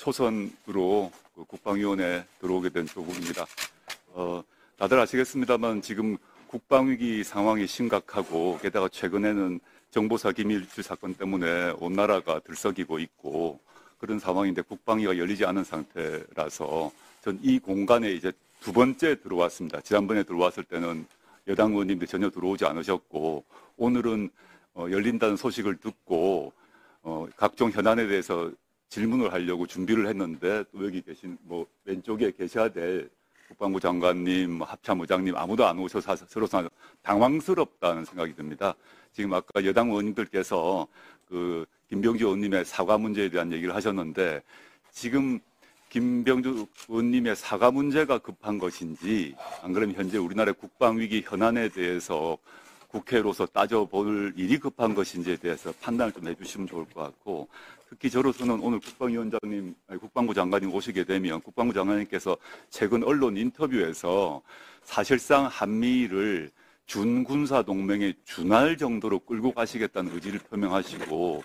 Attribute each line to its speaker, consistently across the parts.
Speaker 1: 초선으로 그 국방위원회 들어오게 된 조국입니다. 어, 다들 아시겠습니다만 지금 국방위기 상황이 심각하고 게다가 최근에는 정보사 기밀 유출 사건 때문에 온 나라가 들썩이고 있고 그런 상황인데 국방위가 열리지 않은 상태라서 전 이 공간에 이제 두 번째 들어왔습니다. 지난번에 들어왔을 때는 여당 의원님들 전혀 들어오지 않으셨고 오늘은 어, 열린다는 소식을 듣고 어, 각종 현안에 대해서 질문을 하려고 준비를 했는데 또 여기 계신 뭐 왼쪽에 계셔야 될 국방부 장관님, 뭐 합참의장님 아무도 안 오셔서 서로 당황스럽다는 생각이 듭니다. 지금 아까 여당 의원님들께서 그 김병주 의원님의 사과 문제에 대한 얘기를 하셨는데 지금 김병주 의원님의 사과 문제가 급한 것인지 안 그러면 현재 우리나라의 국방 위기 현안에 대해서 국회로서 따져볼 일이 급한 것인지에 대해서 판단을 좀 해주시면 좋을 것 같고 특히 저로서는 오늘 국방위원장님, 국방부 장관님 오시게 되면 국방부 장관님께서 최근 언론 인터뷰에서 사실상 한미를 준군사 동맹에 준할 정도로 끌고 가시겠다는 의지를 표명하시고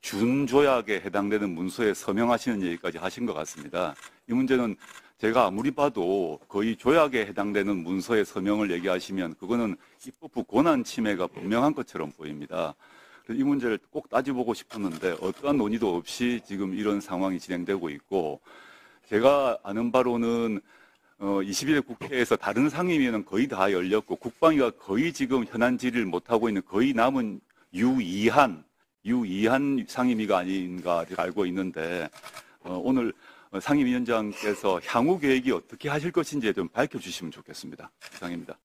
Speaker 1: 준조약에 해당되는 문서에 서명하시는 얘기까지 하신 것 같습니다. 이 문제는 제가 아무리 봐도 거의 조약에 해당되는 문서에 서명을 얘기하시면 그거는 입법부 권한 침해가 분명한 것처럼 보입니다. 이 문제를 꼭 따져보고 싶었는데 어떠한 논의도 없이 지금 이런 상황이 진행되고 있고 제가 아는 바로는 어, 21대 국회에서 다른 상임위는 거의 다 열렸고 국방위가 거의 지금 현안 질의를 못하고 있는 거의 남은 유이한 유이한 상임위가 아닌가 알고 있는데 어, 오늘 상임위원장께서 향후 계획이 어떻게 하실 것인지에 좀 밝혀주시면 좋겠습니다. 이상입니다.